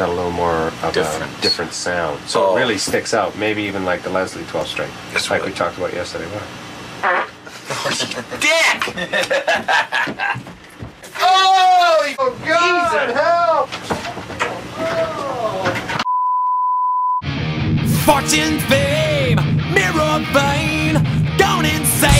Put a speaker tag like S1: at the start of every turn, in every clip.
S1: got a little more of
S2: Different.
S1: a different sound. So
S2: Oh.
S1: it really sticks out. Maybe even like the Leslie 12 string,
S2: That's
S1: like
S2: right.
S1: we talked about yesterday. What?
S2: Dick!
S1: Oh, God, help!
S3: Fortune, fame, mirror vain, gone insane,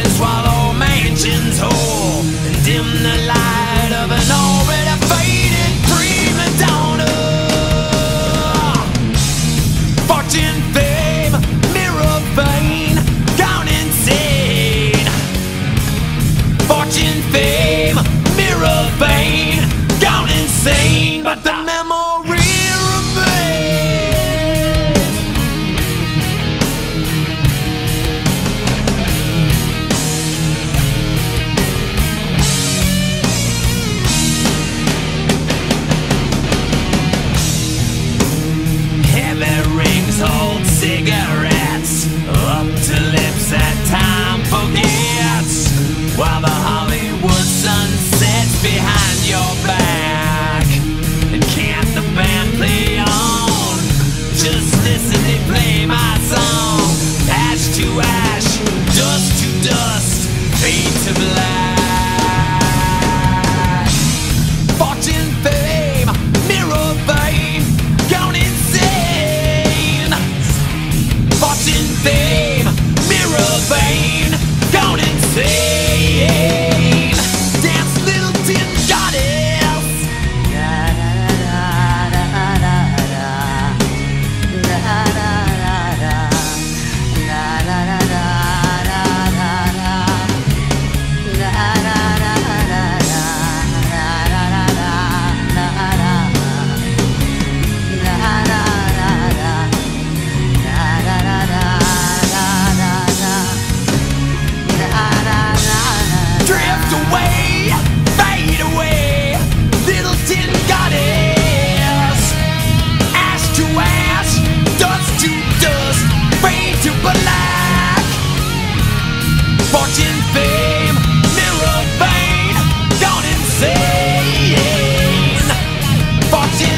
S3: and swallow mansions whole. And dim the light of an faded prima donna. Fortune, fame, mirror gone insane. Fortune, fame, mirror vain, gone insane. But the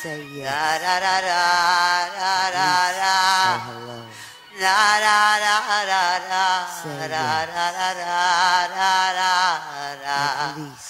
S4: Say yes. Say hello.